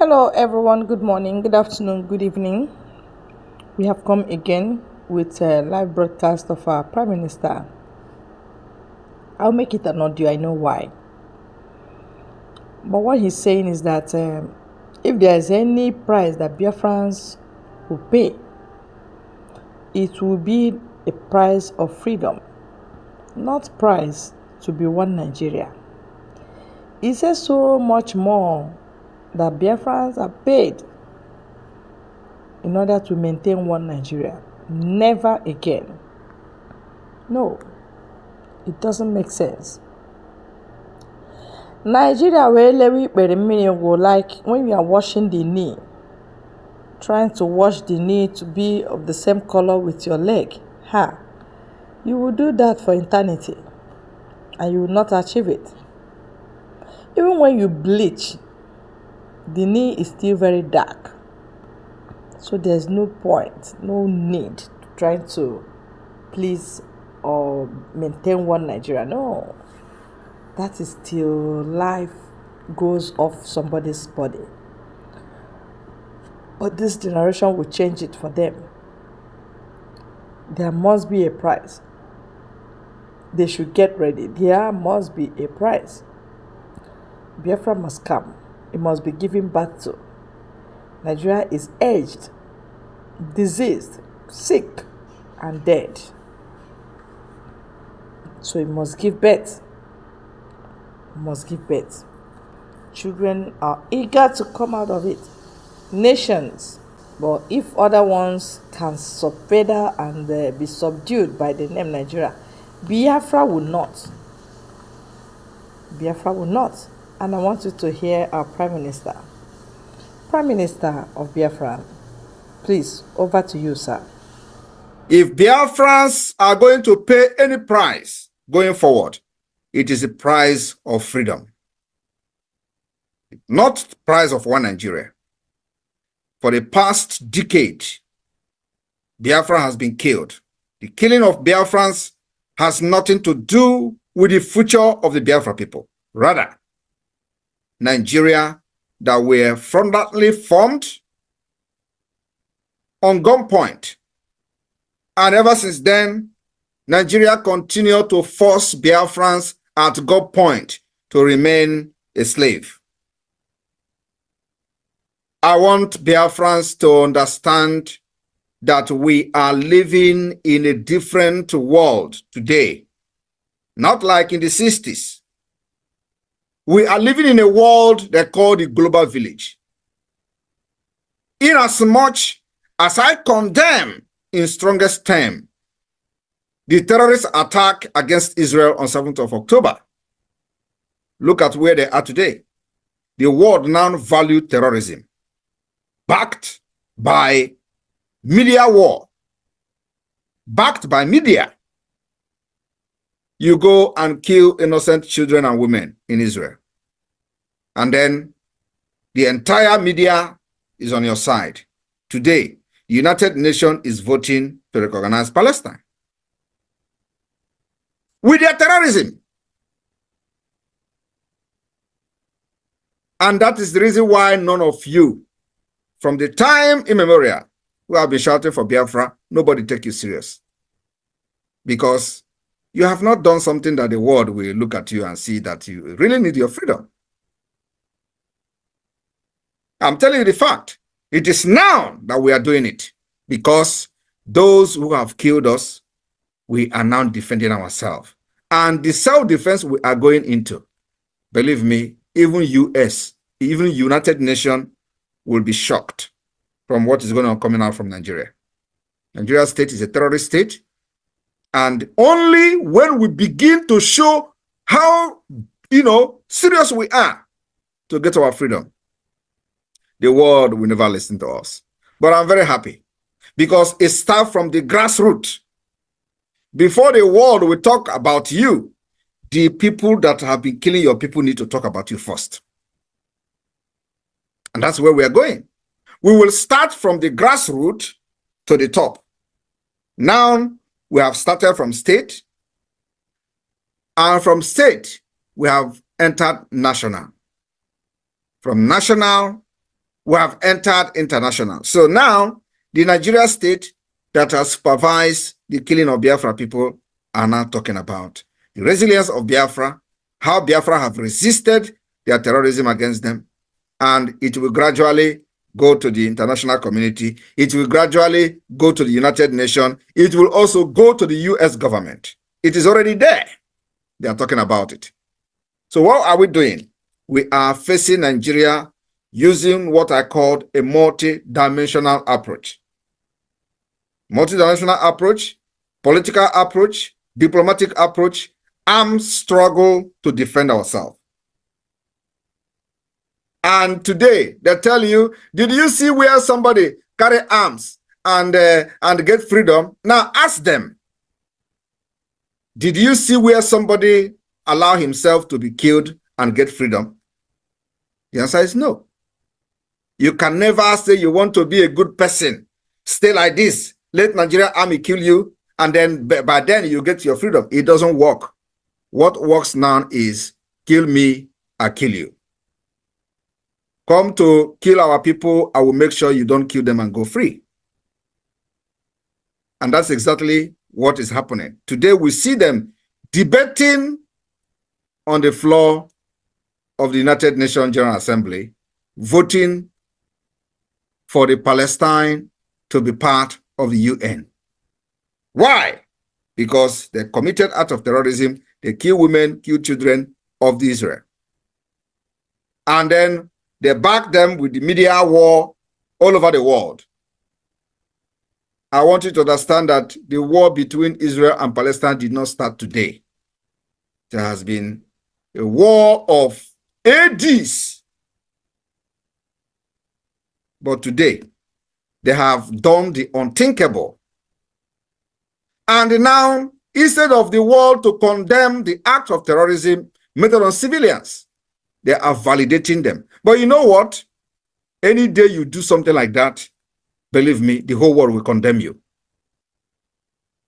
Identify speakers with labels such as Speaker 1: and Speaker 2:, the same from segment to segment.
Speaker 1: Hello, everyone. Good morning, good afternoon, good evening. We have come again with a live broadcast of our Prime Minister. I'll make it an audio, I know why. But what he's saying is that um, if there is any price that Biafrans will pay, it will be a price of freedom, not price to be one Nigeria. He says so much more that Biafrans are paid in order to maintain one Nigeria. Never again. No, it doesn't make sense. Nigeria wee lewe ikpere mmiri go like when you are washing the knee, trying to wash the knee to be of the same color with your leg. Ha! You will do that for eternity and you will not achieve it. Even when you bleach, the knee is still very dark. So there's no point, no need to trying to please or maintain one Nigeria. No, that is still life goes off somebody's body. But this generation will change it for them. There must be a price. They should get ready. There must be a price. Biafra must come. It must be given birth to. Nigeria is aged, diseased, sick, and dead. So it must give birth. It must give birth. Children are eager to come out of it. Nations, but if other ones can subvert and uh, be subdued by the name Nigeria, Biafra will not. Biafra will not. And I want you to hear our Prime Minister. Prime Minister of Biafra, please, over to you, sir.
Speaker 2: If Biafrans are going to pay any price going forward, it is the price of freedom. Not the price of one Nigeria. For the past decade, Biafra has been killed. The killing of Biafrans has nothing to do with the future of the Biafra people. Rather, Nigeria that were fraudulently formed on gunpoint. And ever since then, Nigeria continued to force Biafrans at gunpoint to remain a slave. I want Biafrans to understand that we are living in a different world today. Not like in the 60s. We are living in a world they call the global village. Inasmuch as much as I condemn in strongest term the terrorist attack against Israel on 7th of October, look at where they are today. The world now value terrorism, backed by media war, backed by media. You go and kill innocent children and women in Israel. And then the entire media is on your side. Today, the United Nations is voting to recognize Palestine. With their terrorism. And that is the reason why none of you, from the time immemorial, who have been shouting for Biafra, nobody take you serious. Because you have not done something that the world will look at you and see that you really need your freedom. I'm telling you the fact. It is now that we are doing it because those who have killed us, we are now defending ourselves. And the self-defense we are going into, believe me, even US, even United Nations will be shocked from what is going on coming out from Nigeria. Nigeria state is a terrorist state. And only when we begin to show how, you know, serious we are to get our freedom, the world will never listen to us. But I'm very happy because it starts from the grassroots. Before the world will talk about you, the people that have been killing your people need to talk about you first. And that's where we are going. We will start from the grassroots to the top. Now we have started from state, and from state we have entered national. From national we have entered international. So now the Nigeria state that has supervised the killing of Biafra people are now talking about the resilience of Biafra, how Biafra have resisted their terrorism against them, and it will gradually go to the international community. It will gradually go to the United Nations. It will also go to the US government. It is already there. They are talking about it. So what are we doing? We are facing Nigeria using what I called a multi-dimensional approach. Multi-dimensional approach, political approach, diplomatic approach, armed struggle to defend ourselves. And today they tell you, did you see where somebody carry arms and uh, and get freedom? Now ask them, did you see where somebody allow himself to be killed and get freedom? The answer is no. You can never say you want to be a good person. Stay like this. Let Nigeria army kill you, and then by then you get your freedom. It doesn't work. What works now is kill me, I kill you. Come to kill our people, I will make sure you don't kill them and go free. And that's exactly what is happening. Today we see them debating on the floor of the United Nations General Assembly, voting for the Palestine to be part of the UN. Why? Because they committed act of terrorism, they kill women, kill children of the Israel. And then they back them with the media war all over the world. I want you to understand that the war between Israel and Palestine did not start today. There has been a war of ADs. But today, they have done the unthinkable. And now, instead of the world to condemn the act of terrorism made on civilians, they are validating them. But you know what? Any day you do something like that, believe me, the whole world will condemn you.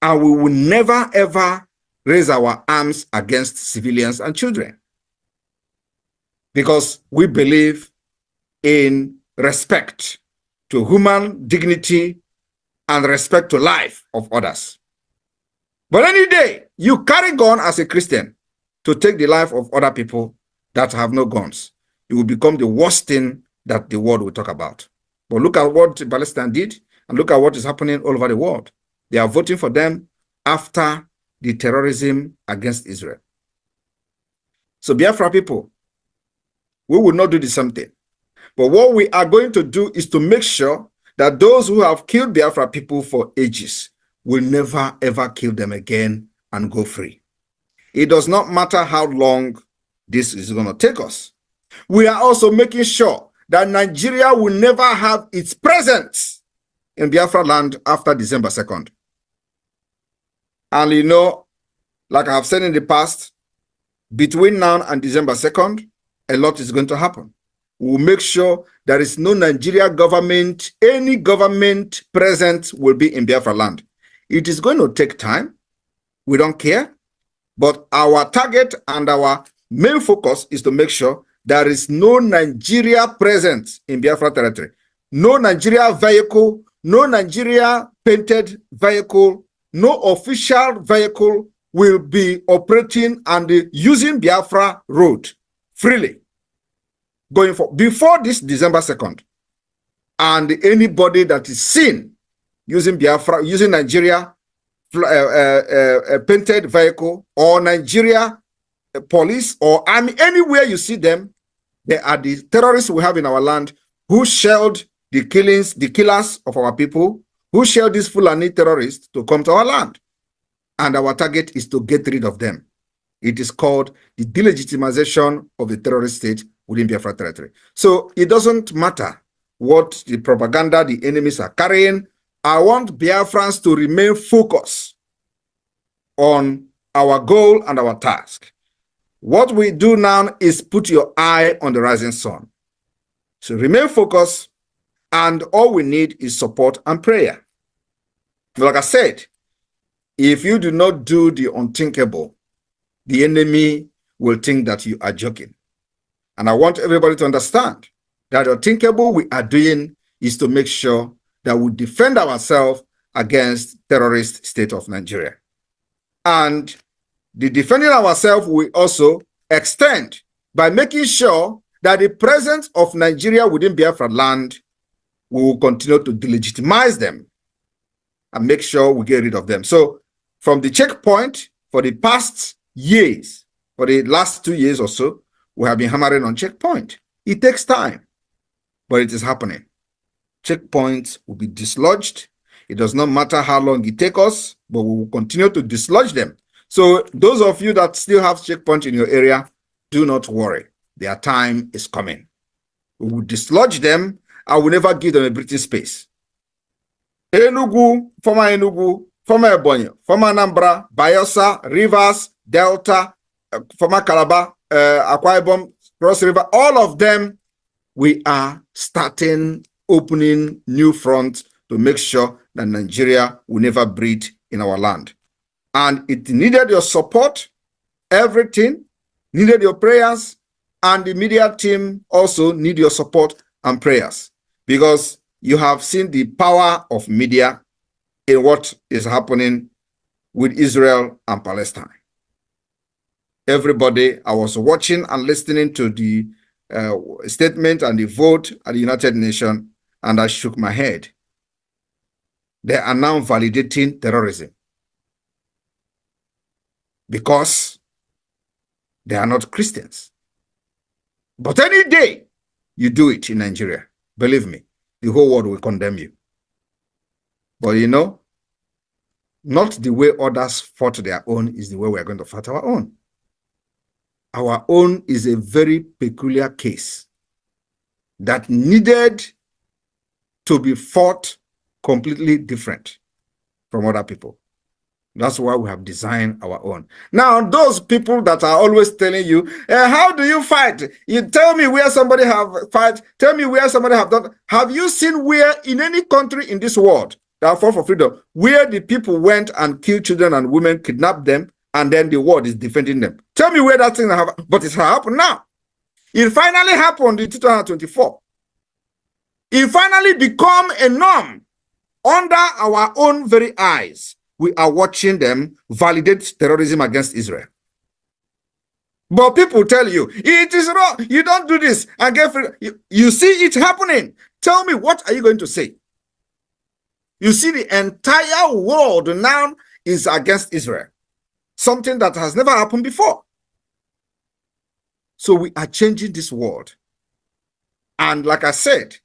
Speaker 2: And we will never, ever raise our arms against civilians and children. Because we believe in respect to human dignity and respect to life of others. But any day you carry gun as a Christian to take the life of other people that have no guns, it will become the worst thing that the world will talk about. But look at what Palestine did and look at what is happening all over the world. They are voting for them after the terrorism against Israel. So Biafra people, we will not do the same thing. But what we are going to do is to make sure that those who have killed Biafra people for ages will never ever kill them again and go free. It does not matter how long this is going to take us. We are also making sure that Nigeria will never have its presence in Biafra land after December 2nd. And you know, like I have said in the past, between now and December 2nd, a lot is going to happen. Will make sure there is no Nigeria government, any government present will be in Biafra land. It is going to take time. We don't care. But our target and our main focus is to make sure there is no Nigeria present in Biafra territory. No Nigeria vehicle, no Nigeria painted vehicle, no official vehicle will be operating and using Biafra road freely going for before this December 2nd. And anybody that is seen using Biafra, using Nigeria uh, uh, uh, painted vehicle or Nigeria uh, police or army, anywhere you see them, they are the terrorists we have in our land who shelled the killings, the killers of our people, who shelled these Fulani terrorists to come to our land. And our target is to get rid of them. It is called the delegitimization of the terrorist state within Biafra territory. So it doesn't matter what the propaganda the enemies are carrying. I want Biafrans to remain focused on our goal and our task. What we do now is put your eye on the rising sun. So remain focused, and all we need is support and prayer. Like I said, if you do not do the unthinkable, the enemy will think that you are joking. And I want everybody to understand that the unthinkable we are doing is to make sure that we defend ourselves against terrorist state of Nigeria. And the defending ourselves we also extend by making sure that the presence of Nigeria within Biafra land we will continue to delegitimize them and make sure we get rid of them. So from the checkpoint for the past years, for the last two years or so, we have been hammering on checkpoint. It takes time, but it is happening. Checkpoints will be dislodged. It does not matter how long it takes us, but we will continue to dislodge them. So those of you that still have checkpoint in your area, do not worry. Their time is coming. We will dislodge them. I will never give them a breathing space. Enugu, former Enugu, former Ebonyi, former Anambra, Bayelsa, Rivers, Delta, uh, former Calabar, uh, Akwa Ibom, Cross River, all of them, we are starting opening new fronts to make sure that Nigeria will never breathe in our land. And it needed your support, everything, needed your prayers, and the media team also need your support and prayers because you have seen the power of media in what is happening with Israel and Palestine. Everybody, I was watching and listening to the uh, statement and the vote at the United Nations, and I shook my head. They are now validating terrorism because they are not Christians. But any day you do it in Nigeria, believe me, the whole world will condemn you. But you know, not the way others fought their own is the way we are going to fight our own. Our own is a very peculiar case that needed to be fought completely different from other people. That's why we have designed our own. Now, those people that are always telling you, uh, how do you fight? You tell me where somebody have fight. Tell me where somebody have done. Have you seen where in any country in this world that fought for freedom, where the people went and killed children and women, kidnapped them, and then the world is defending them? Tell me where that thing have, but it's happened now. It finally happened in 2024. It finally become a norm under our own very eyes we are watching them validate terrorism against Israel. But people tell you, it is wrong. You don't do this and get free. You, you see it happening. Tell me, what are you going to say? You see, the entire world now is against Israel. Something that has never happened before. So we are changing this world. And like I said,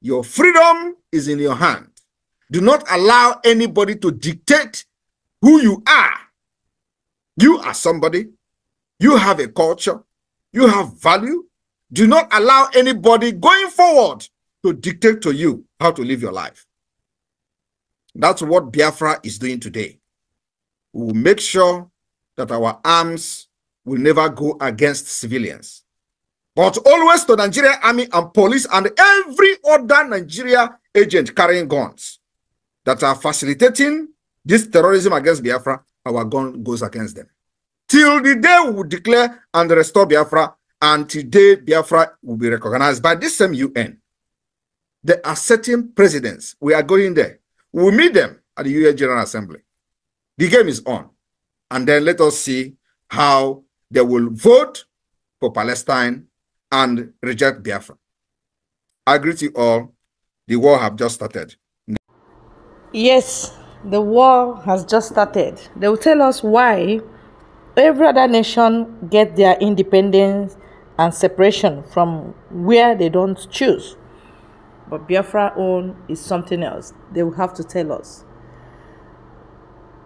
Speaker 2: your freedom is in your hand. Do not allow anybody to dictate who you are. You are somebody. You have a culture. You have value. Do not allow anybody going forward to dictate to you how to live your life. That's what Biafra is doing today. We will make sure that our arms will never go against civilians, but always to Nigeria army and police and every other Nigeria agent carrying guns that are facilitating this terrorism against Biafra, our gun goes against them. Till the day we will declare and restore Biafra, and today Biafra will be recognized by this same UN. There are certain presidents. We are going there. We will meet them at the UN General Assembly. The game is on. And then let us see how they will vote for Palestine and reject Biafra. I greet you all. The war have just started.
Speaker 1: Yes, the war has just started. They will tell us why every other nation get their independence and separation from where they don't choose. But Biafra own is something else. They will have to tell us.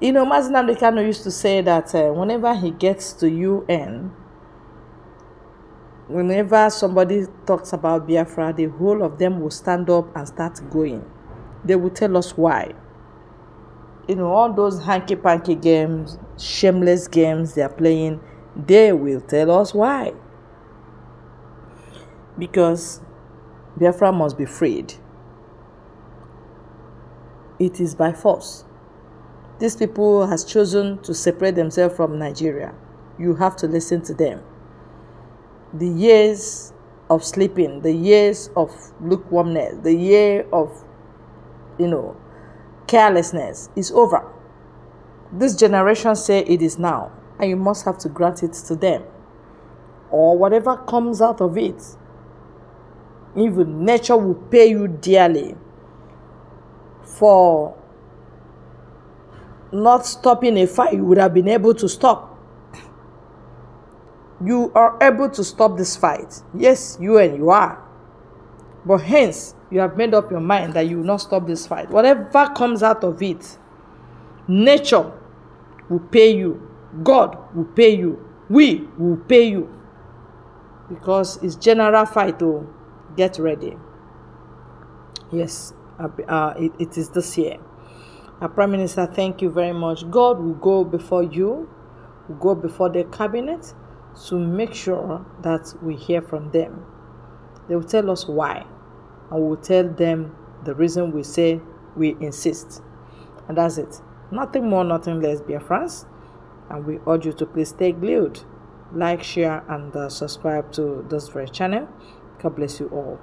Speaker 1: You know, Mazi Nnamdi Kanu used to say that uh, whenever he gets to UN, whenever somebody talks about Biafra, the whole of them will stand up and start going they will tell us why. You know, all those hanky panky games, shameless games they are playing, they will tell us why. Because Biafra must be freed. It is by force. These people has chosen to separate themselves from Nigeria. You have to listen to them. The years of sleeping, the years of lukewarmness, the year of, you know, carelessness is over. This generation say it is now, and you must have to grant it to them. Or whatever comes out of it. Even nature will pay you dearly for not stopping a fire you would have been able to stop. You are able to stop this fight. Yes, you and you are. But hence, you have made up your mind that you will not stop this fight. Whatever comes out of it, nature will pay you, God will pay you, we will pay you. Because it's general fight, oh, get ready. Yes, uh, it, it is this year. Our Prime Minister, thank you very much. God will go before you, will go before the cabinet to make sure that we hear from them. They will tell us why, and we'll tell them the reason we say we insist. And that's it. Nothing more, nothing less, dear friends. And we urge you to please stay glued, like, share, and uh, subscribe to this very channel. God bless you all.